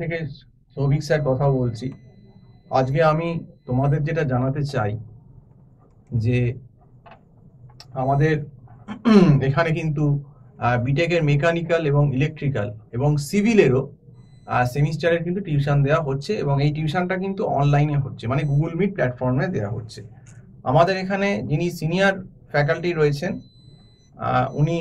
থেকে সৌভিক স্যার কথা বলছি। আজকে আমি তোমাদের যেটা জানাতে চাই, যে আমাদের এখানে কিন্তু বিটেকের মেকানিক্যাল এবং ইলেকট্রিক্যাল এবং সিভিলেরও সেমিস্টারের কিন্তু টিউশন দেওয়া হচ্ছে এবং এই টিউশনটা কিন্তু অনলাইনে হচ্ছে মানে গুগল মিট প্ল্যাটফর্মে দেওয়া হচ্ছে। আমাদের এখানে যিনি সিনিয়র ফ্যাকাল্টি রয়েছেন উনি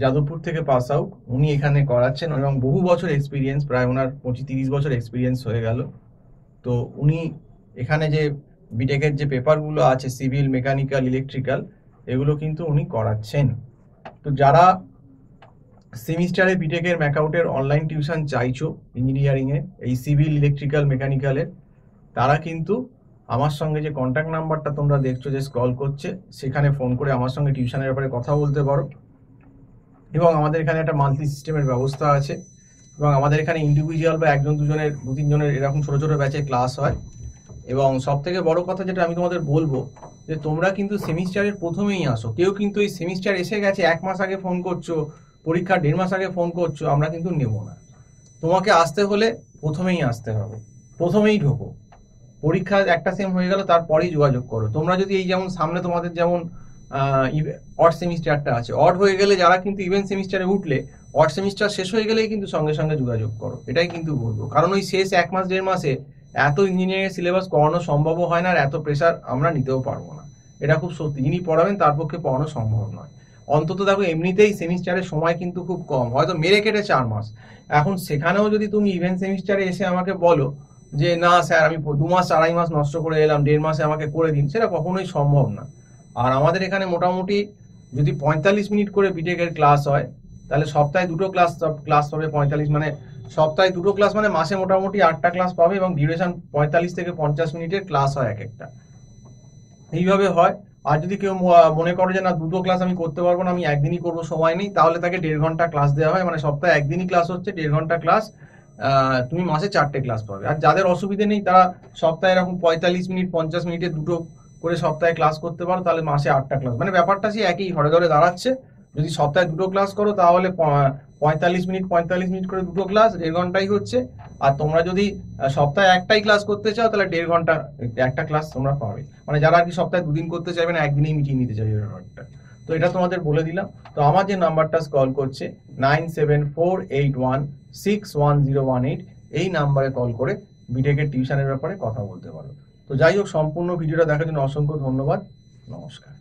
যাদবপুর থেকে পাস আউট উনি এখানে করাচ্ছেন এবং বহু বছর এক্সপিরিয়েন্স প্রায় ওনার পঁচিশ তিরিশ বছর এক্সপিরিয়েন্স হয়ে গেল। তো উনি এখানে যে বিটেকের যে পেপারগুলো আছে সিভিল মেকানিক্যাল ইলেকট্রিক্যাল এগুলো কিন্তু উনি করাচ্ছেন। তো যারা সেমিস্টারে বিটেকের ম্যাকআউটের অনলাইন টিউশন চাইছো ইঞ্জিনিয়ারিংয়ে এই সিভিল ইলেকট্রিক্যাল মেকানিক্যালের তারা কিন্তু আমার সঙ্গে যে কন্ট্যাক্ট নাম্বারটা তোমরা দেখছ, যে স্ক্রল করছে, সেখানে ফোন করে আমার সঙ্গে টিউশনের ব্যাপারে কথা বলতে পারো। এবং আমাদের এখানে একটা মান্থলি সিস্টেমের ব্যবস্থা আছে। এবং আমাদের এখানে ইন্ডিভিজুয়াল বা একজন দুজনের দু তিনজনের এরকম ছোটো ছোটো ব্যাচে ক্লাস হয়। এবং সব থেকে বড় কথা যেটা আমি তোমাদের বলব, যে তোমরা কিন্তু সেমিস্টারের প্রথমেই আসো। কেউ কিন্তু এই সেমিস্টার এসে গেছে, এক মাস আগে ফোন করছ, পরীক্ষার দেড় মাস আগে ফোন করছ, আমরা কিন্তু নেব না। তোমাকে আসতে হলে প্রথমেই আসতে হবে। প্রথমেই ঢোকো। পরীক্ষা একটা সেম হয়ে গেল, তারপরেই যোগাযোগ করো। তোমরা যদি এই যেমন, সামনে তোমাদের যেমন অড সেমিস্টারটা আছে। অড হয়ে গেলে যারা কিন্তু ইভেন্ট সেমিস্টারে উঠলে অড সেমিস্টার শেষ হয়ে গেলেই কিন্তু সঙ্গে সঙ্গে যোগাযোগ করো। এটাই কিন্তু বলব। কারণ ওই শেষ এক মাস, দেড় মাসে এত ইঞ্জিনিয়ারিং সিলেবাস করানো সম্ভব হয় না আর এত প্রেশার আমরা নিতেও পারব না। এটা খুব সত্যি। যিনি পড়াবেন তার পক্ষে পড়ানো সম্ভব নয়। অন্তত দেখো, এমনিতেই সেমিস্টারের সময় কিন্তু খুব কম। হয়তো মেরে কেটে চার মাস। এখন সেখানেও যদি তুমি ইভেন্ট সেমিস্টারে এসে আমাকে বলো যে, না স্যার, আমি দু মাস, আড়াই মাস নষ্ট করে এলাম, দেড় মাসে আমাকে করে দিন, সেটা কখনোই সম্ভব না। আর আমাদের এখানে মোটামুটি যদি পঁয়তাল্লিশ মিনিট করে বিটেকের ক্লাস হয়, তাহলে সপ্তাহে দুটো ক্লাস ক্লাস পাবে পঁয়তাল্লিশ মানে সপ্তাহে দুটো ক্লাস মানে মাসে মোটামুটি আটটা ক্লাস পাবে এবং ডিউরেশন পঁয়তাল্লিশ থেকে পঞ্চাশ মিনিটের ক্লাস হয় এক একটা এইভাবে হয়। আর যদি কেউ মনে করে যে না, দুটো ক্লাস আমি করতে পারব না, আমি একদিনই করব, সময় নেই, তাহলে তাকে দেড় ঘণ্টা ক্লাস দেওয়া হয়। মানে সপ্তাহে একদিনই ক্লাস হচ্ছে, দেড় ঘণ্টা ক্লাস তুমি মাসে চারটে ক্লাস পাবে। আর যাদের অসুবিধে নেই, তারা সপ্তাহে এরকম পঁয়তাল্লিশ মিনিট, পঞ্চাশ মিনিটে দুটো করে সপ্তাহে ক্লাস করতে পারো, তাহলে মাসে আটটা ক্লাস মানে ব্যাপারটা সেই একই, ঘরে ঘরে দাঁড়াচ্ছে। যদি সপ্তাহে দুটো ক্লাস করো, তাহলে পঁয়তাল্লিশ মিনিট পঁয়তাল্লিশ মিনিট করে দুটো ক্লাস দেড় ঘন্টাই হচ্ছে। আর তোমরা যদি সপ্তাহে একটাই ক্লাস করতে চাও, তাহলে দেড় ঘণ্টা, একটা ক্লাস তোমরা পাবে। মানে যারা আর কি সপ্তাহে দুদিন করতে চাইবে না, একদিনেই মিটিয়ে নিতে চাইবে ব্যাপারটা। তো এটা তোমাদের বলে দিলাম। তো আমার যে নাম্বারটা কল করছে nine seven four eight one six one zero one eight এই নাম্বারে কল করে বিটেকের টিউশনের ব্যাপারে কথা বলতে পারো। তো যাই হোক সম্পূর্ণ ভিডিওটা দেখার জন্য অসংখ্য ধন্যবাদ। নমস্কার।